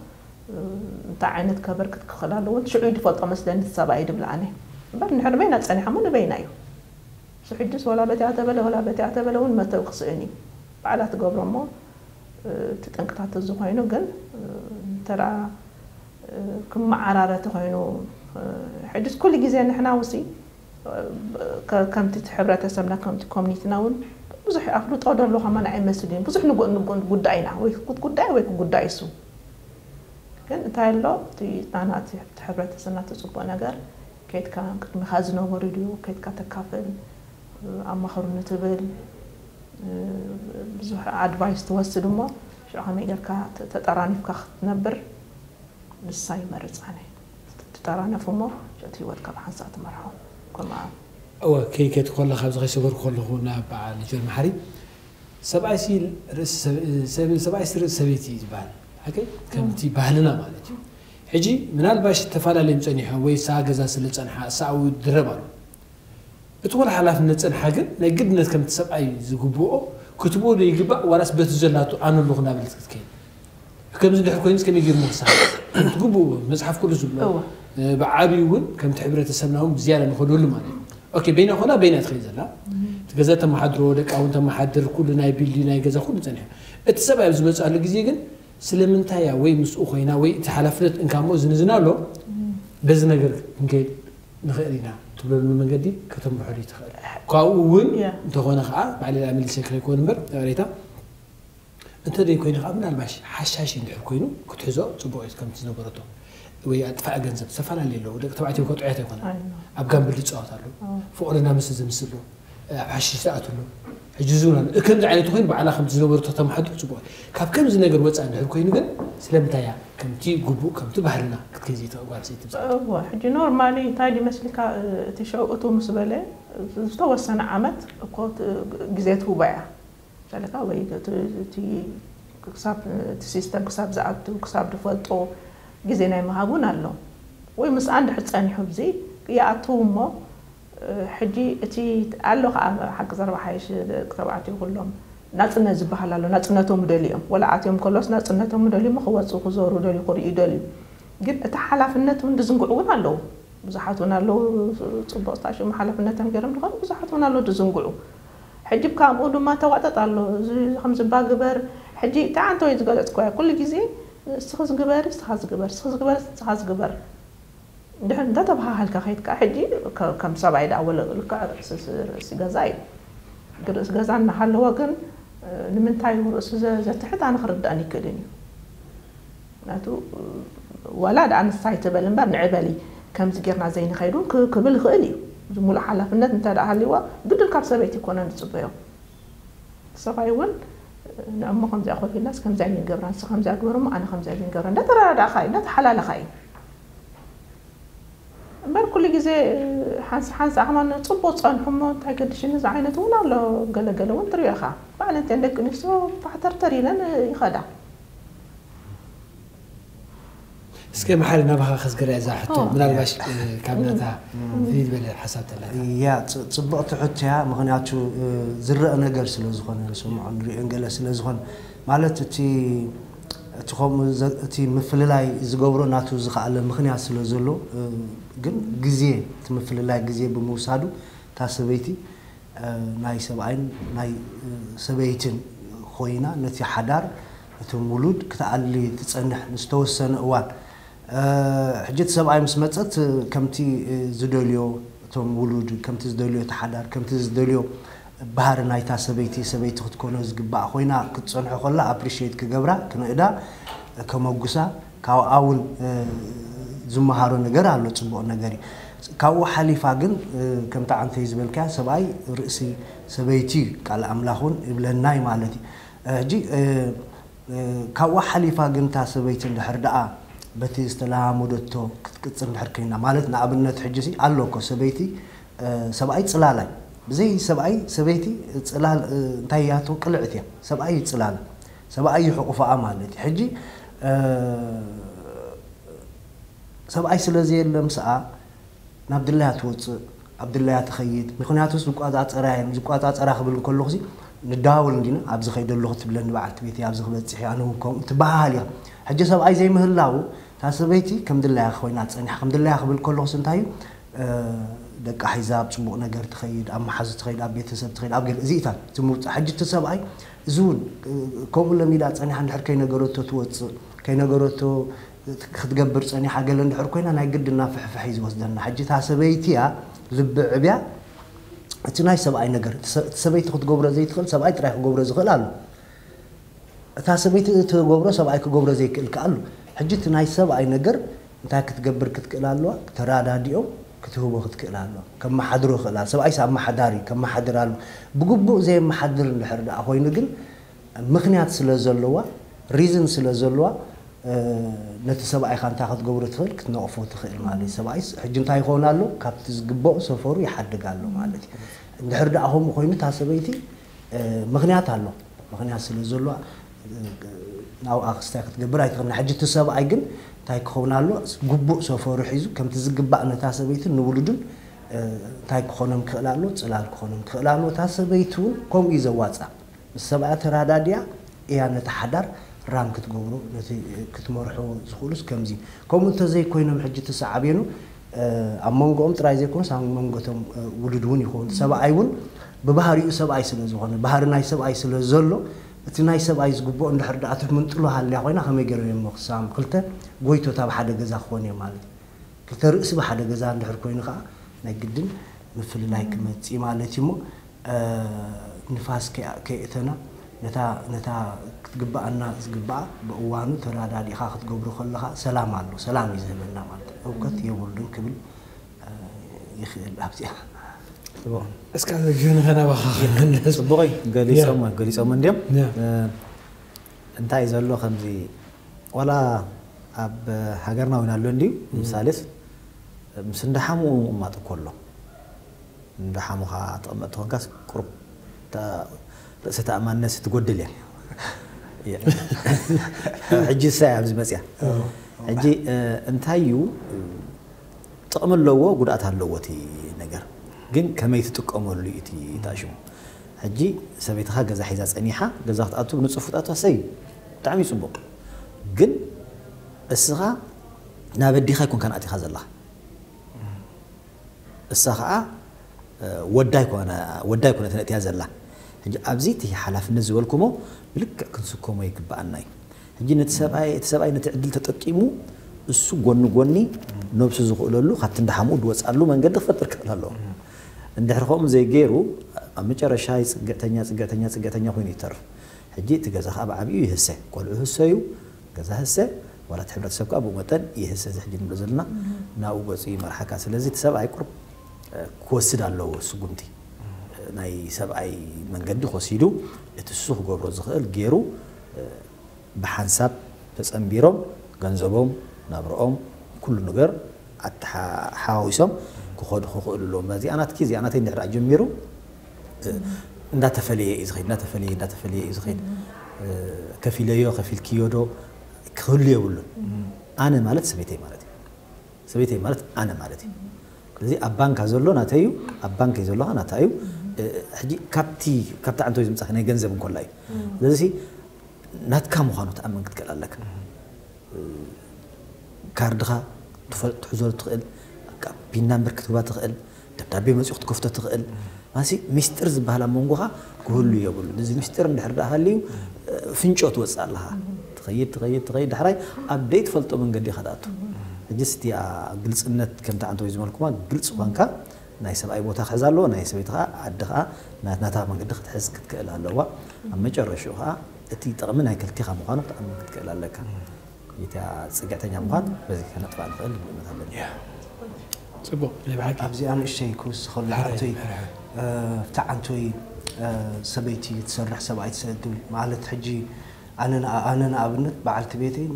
S5: نتا عينت كبر كت كخلالو ون شعو يدفوطا مسلين سباي دبلاني بر نحر بينا تسانيحا مون بينا يو سحجس ولا بتي عتبلا ولا بتي عتبلا ون متو قصيني بعلات قبرمو تتنكتات الزخينو قل. ተራ ክመዓራረቲ ኮይኑ ሕዱስ ኩሉ ግዜ ንሕና ውሲ ከምቲ ሕብረተሰብና ከምቲ ኮሚኒቲና እውን ብዙሕ ኣፍልጦ ደሎ ከማን ኣይመስል እዩ ብዙሕ ንጉዳይ ኢና ወይ ጉዳይ ወይ ክጉዳይ እሱ ግን እንታይ ኣሎ እቲ ናናቲ ሕብረተሰብና ትፅቡእ ነገር ከይትካ ቅድሚካ ዝነበሩ ድዩ ከይትካ ተካፍል ኣማኽሩኒ ትብል ብዙሕ ኣድቫይስ ትወስድ እሞ ሽዑኸመይ ጌርካ ተጠራኒፍካ ክትነብር ንሳ ይመርፃነ ትጠራነፍ እሞ እቲ ሂወትካ ብሓንሳእ ትመርሖ ከምኣ
S3: እወ ከይከድ ከሎ ካብዚ ከይሰገር ከለኹ ናብ በዓል ጆር ማሕሪ ሰብኣይሲ ሰብኣይሲ ርእሲ ሰበይቲ እዩ ዝበሃል ሓቀይ ከምቲ ባህልና ማለት እዩ ሕጂ ምናልባሽ ተፈላለዮም ፀኒሖም ወይ ሰኣ ገዛ ስለ ፀንሓ ሰኣ ድረብ ኣሎ እቲ ወላ ሓላፍነት ፀንሓ ግን ናይ ግድነት ከምቲ ሰብኣይ ዝግብኦ ክትቦ ይግባእ ዋላስ በቲ ዘናቱ ኣነሉ ክናብል ትትከይድ ከምዚ ድሕር ኮይኑ ከመይ ገይሩ ምክሳ ትግብኡ መፅሓፍ ኩሉ ዝብሎ ብዓብዪ እውን ከምቲ ሕብረተሰብና እውን ብዝያዳ ንኮነሉ ማለት እዩ ኦኬ በይና ኮና በይና ትኸይድ ዘላ እቲ ገዛ ተመሓድሮ ደቂ እውን ተመሓድር ኩሉ ናይ ቢልዲ ናይ ገዛ ኩሉ ፀኒሐ እቲ ሰብ ኣብ ዝመፅኣሉ ግዜ ግን ስለምንታይ እያ ወይ ምስኡ ኮይና ወይ እቲ ሓላፍነት እንካምኡ ዝንዝና ኣሎ በዚ ነገር ክንከይድ ንኽእል ኢና ብመንገዲ ከተምርሐሉ ይትኽእል ካብኡ እውን እንተኾነ ከዓ ባዕለላ መሊሰ ክረይኮን እምበር ሬታ እንተደይ ኮይኑ ከዓ ምናልባሽ ሓሻሽ እንድሕር ኮይኑ ክትሕዞ ፅቡቅ እዩ ከምቲ ዝነበረቶ ወይ ኣጥፋእ ገንዘብ ዝተፈላለዩ ኣለዉ ደቂ ተባዕትዮ ከጥዕት ኣይኮነ ኣብ ጋምብል ዝፃወት ኣለዉ ፍቅርና ምስ ዝምስሉ ኣብ ሓሽሽ ዝኣትሉ ሕጅዙና ከምዚ ዓይነት ኮይኑ በዓላ ከም ዝነበሩ ተተማሓዱ ፅቡቅ ካብ ከምዚ ነገር ወፃ ንድሕር ኮይኑ ግን ስለምንታይ እያ ከምቲ ጉቡእ ከምቲ ባህልና ክትገዜ ተጓርሰይቲ
S5: እዋ ሕጂ ኖርማሊ እንታይ ሊመስልካ እቲ ሸውእቱ ምስ በለ ዝተወሰነ ዓመት እኮ ግዜ ትህባ እያ ዘለካ ወይ ክሳብ እቲ ሲስተም ክሳብ ዝኣቱ ክሳብ ዝፈልጦ ግዜ ናይ ምሃቡን ኣሎ ወይ ምስ ኣንድሕር ፀኒሑ ብዚ ይኣትው እሞ ሕጂ እቲ ኣሎ ከዓ ሓቂ ዘረባ ሓይሽ ደቂ ተባዕትዮ ኩሎም ናፅነት ዝበሃል ኣሎ ናፅነቶም ደልዮም ወላ ኣትዮም ከሎስ ናፅነቶም ደልዮም ክወፁ ክዘሩ ደልዩ ክርዩ ደልዩ ግን እቲ ሓላፍነት እውን ድዝንጉዕ እውን ኣለዉ ብዙሓት እውን ኣለዉ ፅቡቅ ዝተሽሙ ሓላፍነቶም ገይሮም ድኾኑ ብዙሓት እውን ኣለዉ ድዝንጉዑ ሕጂ ካብኡ ድማ ተዋጠጥ ኣሎ ከምዝባ ግበር ሕጂ እንታይ ዓንተ ወይ ዝገለፅክያ ኩሉ ግዜ እስኻ ዝግበር እስኻ ዝግበር እስኻ ዝግበር እስኻ ዝግበር دحين ده تبغى هالك خيط كحدي كم سبعة؟ إلى أول لك رأس جزاي. رأس جزان محل هو كان لمن تايل رأس جزاء آه، تحت أنا خرد أني كلني ناتو آه، ولا ده أنا سايت بلن بر نعبلي كم زجرنا زين خيرون ك كمل خالي زملاء حلا في النت نتاد أهلي وا قد الكابس بيتي كونا نتصبيه سبعين آه، نعم خمسة أخوي الناس كم زين جبران سخم زين جبران أنا خمسة زين جبران. ده ترى ده خاين ده حلال خاين. እምበር ኩሉ ግዜ ሓንስ ሓንስ ዓማን ፅቡቅ ፀንሑሞ እንታይ ገዲሽኒ ዝዓይነት እውን ኣሎ ገለገለ እውን ትሪኦ ኢኻ ብዓይነተን ደቂ ኣንስትዮ ባሕተርተር ኢለን ይኸዳ
S3: እስኪ መሓሪ ናባኻ ከዝገርያ እዛ ሕቶ ምናልባሽ ካብ ናታ ፍልይ ዝበለ ሓሳብ ተላ
S1: ያ ፅቡቕቲ ሕቶ እያ ምክንያቱ ዝረአ ነገር ስለ ዝኾነ ሰምዖ ንሪኦን ገለ ስለ ዝኾነ ማለት እቲ እቲ ከምኡ እቲ ምፍልላይ ዝገብሮ ናቱ ዝከኣለ ምክንያት ስለ ዘሎ ግን ግዜ እቲ ምፍልላይ ግዜ ብምውሳዱ እታ ሰበይቲ ናይ ሰብኣይን ናይ ሰበይትን ኮይና ነቲ ሓዳር እቲ ሙሉድ ክትኣሊ ትፀንሕ ንዝተወሰነ እዋን ሕጂ እቲ ሰብኣይ ምስ መፀት ከምቲ ዝደልዮ እቶም ውሉድ ከምቲ ዝደልዮ እቲ ሓዳር ከምቲ ዝደልዮ ባህሪ ናይታ ሰበይቲ ሰበይቲ ክትኮኖ ዝግባእ ኮይና ክትፀንሖ ከላ ኣፕሪሽት ክገብራ ክንእዳ ከመጉሳ ካብኣ እውን ዝመሃሮ ነገር ኣሎ ፅቡቅ ነገር እዩ። ካብኡ ሓሊፋ ግን ከምቲ ዓንተይ ዝበልካ ሰብኣይ ርእሲ ሰበይቲ ቃል ኣምላኽ እውን ይብለናይ ማለት እዩ። ሕጂ ካብኡ ሓሊፋ ግን እታ ሰበይቲ እንድሕር ደኣ በቲ ዝተለማመደቶ ክትቅፅል እንድሕር ኮይና ማለት ንኣብነት ሕጂ ኣሎ እኮ ሰበይቲ ሰብኣይ ፅላላይ بزي سبعي سبيتي تصلال انتهياتو قلعتي سبعي تصلال سبعي حقوق امالتي حجي أه سبعي سلازي لمساء عبد الله توت عبد الله تخيد مخناتوس بقادات راي بقادات راخ بل كل خزي نداول ندينا عبد خيد الله تبلن بعت بيتي عبد خبل تحي أنا وكم تبعاليا حجي سبعي زي مهلاو تاع سبيتي كم دلله خوينات صنيح كم دلله خبل كل خزي انتهي ደቂ ኣሕዛብ ፅቡቕ ነገር ትኸይድ ኣብ መሓዝ ትኸይድ ኣብ ቤተሰብ ትኸይድ ኣብ ገለ እዚኢታ እቲ ምውፃእ ሕጂ እቲ ሰብኣይ እዚ እውን ከምኡ ለሚዳ ፀኒሓ እንድሕር ከይነገረቶ ትወፅእ ከይነገረቶ ክትገብር ፀኒሓ ገለ እንድሕር ኮይና ናይ ግድና ፍሕፍሕ እዩ ዝወስደና ሕጂ እታ ሰበይቲ እያ ልብዕብያ እቲ ናይ ሰብኣይ ነገር እቲ ሰበይቲ ክትገብሮ ዘይትኽእል ሰብኣይ ጥራይ ክገብሮ ዝኽእል ኣሎ እታ ሰበይቲ እትገብሮ ሰብኣይ ክገብሮ ዘይክእል ከ ኣሎ ሕጂ እቲ ናይ ሰብኣይ ነገር እንታይ ክትገብር ክትክእል ኣለዋ ተራዳዲኦም كتهوب وقت كلالو كم محضر خلال سب أي سب محضاري كم محضر على بجبو زي محضر الحر ده. أخوي نجن مخنيات سلزلوا ريزن سلزلوا آه، نتسبع خان تاخذ جبر تخيل كنا عفو تخيل مالي. سبعيس حجن تاي خون قالو كابت جبو سفوري حد قالو مالتي نحر ده أهم خوي متحسبيتي آه، مخنيات هالو مخنيات سلزلوا آه، أو أخستك تجبر أي تخيل حجت السبع أيجن እንታይ ክኸውን ኣሎ? ግቡእ ሰፈሩ ሒዙ ከምቲ ዝግባእ ነታ ሰበይቲ ንውሉድን እንታይ ክኾኖም ክኽእል ኣሎ? ፅላል ክኾኖም ክኽእል ኣሎ? እታ ሰበይቲ እውን ከምኡ እዩ ዘዋፅእ ምስ ሰብኣያ ተራዳድያ እያ ነቲ ሓዳር ራም ክትገብሮ ነቲ ክትመርሖ ዝኽእሉስ ከምዚ ከምኡ እንተዘይኮይኖም ሕጂ ትሰዓብየኑ ኣብ መንጎኦም ጥራይ ዘይኮኑስ ኣብ መንጎቶም ውሉድ እውን ይኸውን። ሰብኣይ እውን ብባህሪኡ ሰብኣይ ስለ ዝኾነ ባህሪ ናይ ሰብኣይ ስለ ዘሎ እቲ ናይ ሰብኣይ ዝግብኦ እንድሕር ዳኣ ትምንጥሎ ሃልያ ኮይና ከመይ ገይሮም እዮም ክሳም ክልተ ጎይቶታ ብሓደ ገዛ ክኾን እዮም ማለት እዩ። ክልተ ርእሲ ብሓደ ገዛ እንድሕር ኮይኑ ከዓ ናይ ግድን ምፍልላይ ክመፅእ ማለት እዩ እሞ ንፋስ ከየእተና ነታ ክትግባአና ዝግባኣ ብእዋኑ ተራዳዲእኻ ክትገብሮ ከለካ ሰላም ኣሎ። ሰላም እዩ ዝህበና ማለት እዩ። እውቀት የብሉን ክብል ይኽእል ኣብዚኣ
S3: Est-ce que vous
S4: avez un peu de temps قال يسوم قال يسوم من اليوم እንታይ ዘሎ ከምዚ ዋላ ኣብ ሃገርና እውን ኣሎ እንድዩ ምሳሌስ ምስ እንዳሓሙ እማጥኮ ኣሎ እንዳሓሙ ከዓ ጥቕመጥ ኮንካስ ቁርብ ርእሲ ተኣማንነት ትጎድል እያ ሕጂ ሳ ኣብዚ መፅያ ሕጂ እንታይ እዩ ጥቕሚ ኣለዎ ጉድኣት ኣለዎ እቲ ነገር ግን ከመይ ትጥቀመሉ እቲ ታሽሙ ሕጂ ሰበይትኻ ገዛ ሒዛ ፀኒሓ ገዛ ክትኣቱ ንፁህ ፍጣቱ ሰይ ብጣዕሚ ፅቡቕ ግን እስኻ ናብ ኣዲኻ ይኮንካ ንኣትኻ ዘላ እሳ ከዓ ወዳይ ኮነት ነእትያ ዘላ ሕጂ ኣብዚ እቲ ሓላፍነት ዝበልኩሞ ብልክዕ ክንስከሞ ይግባአና እዩ ሕጂ ነቲ ሰብኣይ ነቲ ዕድል ተጠቂሙ እሱ ጎኒ ጎኒ ነብሱ ዝኽእለሉ ካብቲ እንዳሓምኡ ድወፃሉ መንገዲ ክፈጥር ክኽእል ኣለዎ እንድሕር ከምኡ ዘይገይሩ ኣብ መጨረሻ ፅግዕተኛ ፅግዕተኛ ፅግዕተኛ ኮይኑ ይተርፍ። ሕጂ እቲ ገዛ ከዓ ብዓብዩ ይህሰ። ቆልዑ ህሰዩ ገዛ ህሰ ዋላ እቲ ሕብረተሰብ ከዓ ብኡ መጠን ይህሰ እዚ ሕጂ ንብሎ ዘለና። ናብኡ ገፁ ይመርሓካ ስለዚ እቲ ሰብኣይ ቁርብ ክወስድ ኣለዎ ስጉምቲ ናይ ሰብኣይ መንገዲ ከሲዱ እቲ እሱ ክገብሮ ዝኽእል ገይሩ ብሓንሳብ ተፀንቢሮም ገንዘቦም ናብርኦም ኩሉ ነገር ሓዋዊሶም ክኾዱ ክኽእሉ ኣለዎም ነዚ ኣናትኪ እዚ ኣናተይ ድሕራ ጀሚሩ እንዳተፈለየ እዩ ዝኸድ እንዳተፈለየ እንዳተፈለየ እዩ ዝኸድ ከፊለዮ ከፊልክዮ ዶ ክህሉ የብሉን ኣነ ማለት ሰበይተይ ማለት እዩ ሰበይተይ ማለት ኣነ ማለት እዩ ስለዚ ኣብ ባንካ ዘሎ ናተይ እዩ ኣብ ባንከይ ዘለካ ናታ እዩ ሕጂ ካብቲ ካብቲ ዓንተ ዝምፃእ ናይ ገንዘብ እንኮላ እዩ ስለዚ ናትካ ምዃኑ ተኣመን ክትክእል ኣለካ ካርድኻ ትሕዞ ትኽእል ቢና ምርክትባ ትኽእል ደብዳቤ መፂኹ ትከፍቶ ትኽእል ማለት ምስጢር ዝበሃል ኣብ መንጎኻ ክህሉ የብሉ እዚ ምስጢር እንድሕር ዳ ሃልዩ ፍንጮ ትወፅእ ኣለኻ ትኸይድ ትኸይድ ትኸይድ ዳሕራይ ኣብ ደይትፈልጦ መንገዲ ኢኻ ትኣቱ ሕጂ ስቲ ግልፅነት ከምቲ ዓንተ ወይ ዝመልኩማ ግልፅ ኮንካ ናይ ሰብኣይ ቦታ ክሕዝ ኣለዎ ናይ ሰበይቲ ከዓ ዓዲ ከዓ ናታ መንገዲ ክትሕዝ ክትክእል ኣለዋ ኣብ መጨረሽኡ ከዓ እቲ ጥቕሚ ናይ ክልቲኻ ምዃኑ ክትኣምን ክትክእል ኣለካ ጌታ ፅግዕተኛ ምኳን በዚ ከነጥፋእ ንኽእል ንብእነት ኣለና
S3: ፅቡቅ
S1: ኣብዚኣ ንእሽተይ ክውስኸሉ ሓቶይ ብታዓንቶይ ሰበይቲ ትሰርሕ ሰብኣይ ትሰግም ማለት ሕጂ ኣነ ንኣብነት በዓልቲ ቤተይ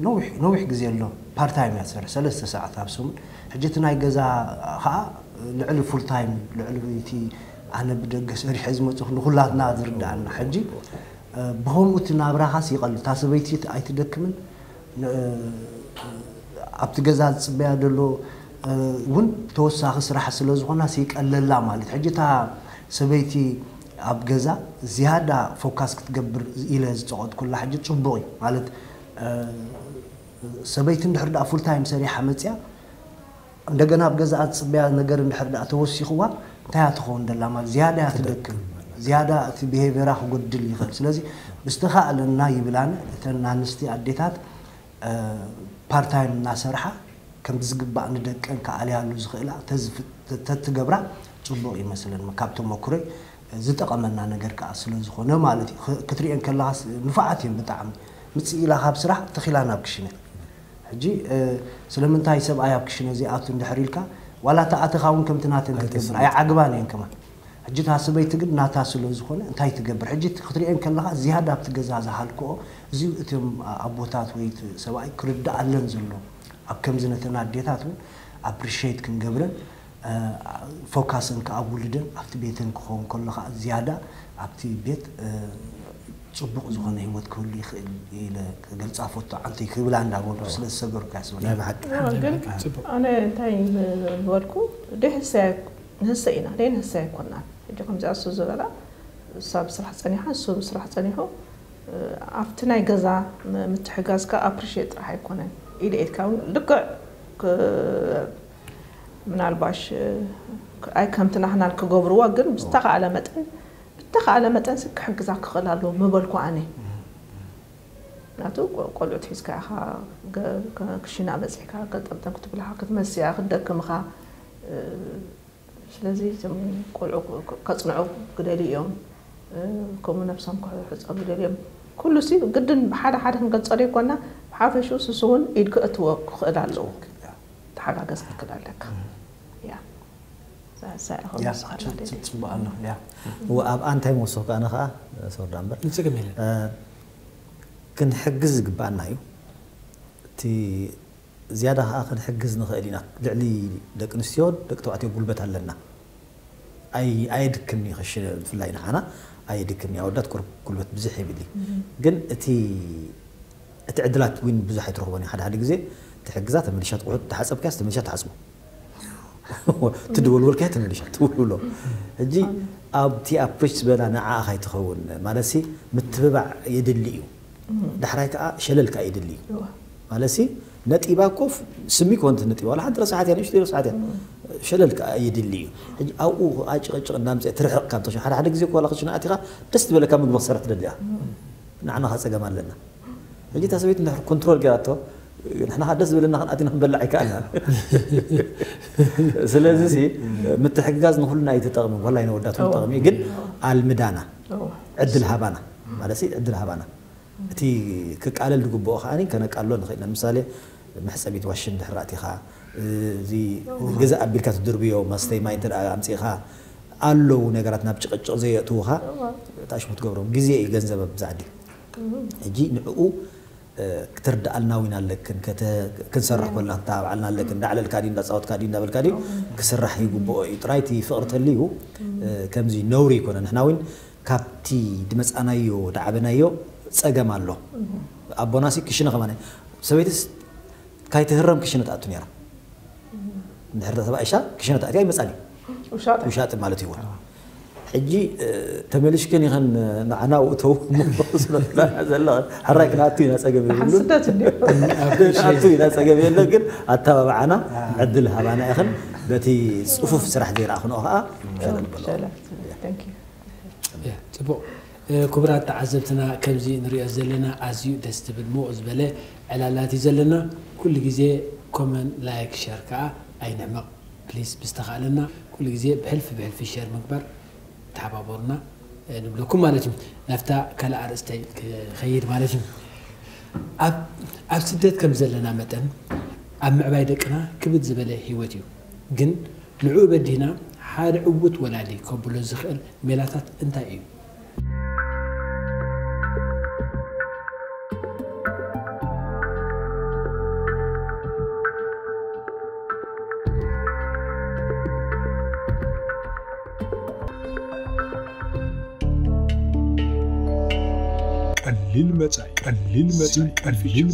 S1: ነዊሕ ግዜ ኣሎ ፓርታይም እያ ትሰርሕ ሰለስተ ሰዓት ኣብ ሰሙን ሕጂ እቲ ናይ ገዛ ከዓ ልዕሊ ፉልታይም ልዕሊ እቲ ኣነ ብደገ ሰሪሐ ዝመፅኹ ንኩላትና ዝርዳእና ሕጂ ብከምኡ እቲ ናብራኻስ ይቐል እታ ሰበይቲ ኣይትደክምን ኣብቲ ገዛ ዝፅበያ ደሎ እውን ተወሳኺ ስራሕ ስለ ዝኾና ሲቀለላ ማለት ሕጂ እታ ሰበይቲ ኣብ ገዛ ዝያዳ ፎካስ ክትገብር ኢለ ዝፀቐጥኩላ ሕጂ ፅቡቕ እዩ ማለት ሰበይቲ እንድሕር ዳኣ ፉልታይም ሰሪሓ መፅያ እንደገና ኣብ ገዛ ፅብያ ነገር እንድሕር ዳኣ ተወሲኽዋ እንታይ ትኸውን ደላ ማለት ዝያዳ እያ ትደክም ዝያዳ እቲ ብሄቨራ ክጎድል ይኽእል ስለዚ ብዝተኻእለና ይብላኒ እተን ኣንስቲ ኣዴታት ፓርታይም እናሰርሓ ከምቲ ዝግባእ ንደቀን ክኣልያሉ ዝኽእላ ተትገብራ ፅቡቅ ይመስለኒ ካብ ተመክሮይ ዝጠቐመና ነገር ከዓ ስለዝኾነ ማለት እዩ ክትሪአን ከለካ ንፉዓት እዮም ብጣዕሚ ምፅኢ ኢላ ካብ ስራሕ ተኺላ ናብ ክሽነ ሕጂ ስለምንታይ ሰብኣይ ኣብ ክሽነ ዘይኣቱ እንድሕር ኢልካ ዋላ ተኣትኻ እውን ከምቲ ናተን ትገብር ኣይዓግባን እየን ከማ ሕጂ እታ ሰበይቲ ግን ናታ ስለዝኾነ እንታይ ትገብር ሕጂ ክትሪአን ከለካ ዝያዳ ኣብቲ ገዛ ዝሃልክኦ እዚ እቶም ኣቦታት ወይ ሰብኣይ ክርዳእ ኣለን ዘሎ أبكم زنة ناديتاتهم أبريشيت كن جبرن فوكسن كأولدن أبتي بيتن كون كل خا زيادة أبتي بيت ፅቡቕ ዝኾነ ሂወት ክህሉ ይኽእል ኢለ ክገልፅ ኣፈቶ ዓንቲ ክብላ እንዳበሉ ስለ ዝሰገሩካ ስብናይ
S5: ብሓቂግን ኣነ እንታይ ዝበልኩ ደህሰ ኢና ደይ ንህሰ ኣይኮናን ሕጂ ከምዚ እሱ ዝበላ እሳ ብስራሕ ፀኒሓ እሱ ብስራሕ ፀኒሑ ኣብቲ ናይ ገዛ ምትሕጋዝካ ኣፕሪሽት ጥራሕ ኣይኮነን ileedkaan dhigac ምናልባሽ ኣይከምቲ ናሕና ክገብርዋ ግን ብዝተኸኣለ መጠን ብዝተኸኣለ መጠን ስክሕግዛ ክኽእል ኣለዎ ምበልኩ ኣነ ምክንያቱ ቆልዑት ሒዝካ ኢኻ ክሽና በፂሕካ ገጠምጠም ክትብልኻ ክትመስያ ክትደክምኻ ስለዚ ቆልዑ ከፅንዑ ግደሊ እዮም ከምኡ ነብሶም ክሕፀቡ ግደሊ እዮም ኩሉ ሲ ግድን ብሓደ ሓደ ክንገፀሉ ይኮና ሓፈሽኡ ስስውን ኢድክ እትዎ ክኽእል ኣለዎ ተሓጋገዝ ክክእል ኣለካ
S1: ፅቡቅ ኣሎ
S4: ኣብኣ እንታይ መወሰኩ ኣነ ከዓ ሰወርዳ እምበር ክንሕግዝ ዝግባአና እዩ እቲ ዝያዳ ከዓ ክንሕግዝ ንኽእል ኢና ልዕሊ ደቂ ኣንስትዮ ደቂ ተባዕትዮ ጉልበት ኣለና ኣየድክምኒ ክሽ ብፍላይ ንሓና ኣየድክምኒ ኣወዳት ጉልበት ብዙሕ ይብል ግን እቲ تعدلات وين بزح تروح وين حد هذا جزء تحجزات المليشات وحد تحسب كاست المليشات تحسبه تدول والكات المليشات ولو هجي أبتي أبش بنا نعاء خي تخون مالسي متبع يدليه دحرايك شلل كا يدليه مالسي نتي باكوف سمي كون نتي ولا حد ساعات يعني شتي ساعات شلل كا يدليه هجي أو أجي أجي قدام زي ترحق كان تشو حد حد جزء ولا خشنا أتيها تستبل كم مبصرة تدليها نعنا خاصة جمال لنا جيتها سويت نحن كنترول قالت نحن حدس بل ان اتينا نبلع كان سلازي سي متحقاز نقول لنا يتطغم والله نودات تطغمي قد المدانة عد الهبانة هذا سي عد الهبانة تي كقال لدقبو اخاني كان قالو نخيل مثالي محسبيت واش ندهراتي خا زي غزا ابيكا تدربيو ماستي ما انت امسي خا قالو نغراتنا بچقچق زي توخا تاش متغبرو غزي يغنزب بزادي أجي نعقو ክትርዳእ ኣለክን ክንሰርሕ ኮልና ክተባብዓልና ኣለክን ዳዕለል ካዲ እንዳፃወት ካዲ እንዳበል ካዲ ክስራሕ ይግብኦ እዩ ጥራይቲ ፍቕሪ ተልዩ ከምዚ ነውሪ ይኮነ ንሕና እውን ካብቲ ድመፃናዮ ዳዕበናዮ ፀገም ኣሎ ኣቦናሲ ክሽነ ከማነ ሰበይትስ ካይትህረም ክሽነ ተኣቱ ነራ ንድሕር ተባእሻ ክሽነ ተኣትያ ይመፃን እዩ ውሻጢ ማለት እዩ እውን حجي آه، تمليش كني خن نعنا آه، وتو <laughs> لا زلا حرك ناتي ناس أجمع ناتي ناس أجمع لكن أتابع معنا عدل هبانا أخن.
S3: بتي صفوف سرح دير أخن أخا. شلون تبو آه، كبرى تعزبتنا كمزي نريد زلنا أزيو دستبل مو أزبلة على لا تزلنا كل جزء كومن لايك شاركة أي نعمة بليز بستغلنا كل جزء بحلف بحلف شير مكبر ተሓባበሩና ንብለኩም ማለት እዩ ናብታ ካልእ ኣርእስተይ ክኸይድ ማለት እዩ ኣብ ስደት ከም ዘለና መጠን ኣብ ምዕባይ ደቅና ክብድ ዝበለ ሂወት እዩ ግን ንዕኡ በዲህና ሓደ ዕውት ወላሊ ከብሎ ዝኽእል ሜላታት እንታይ እዩ
S2: ቀሊል መጻኢ ቀሊል መጻኢ ቀሊል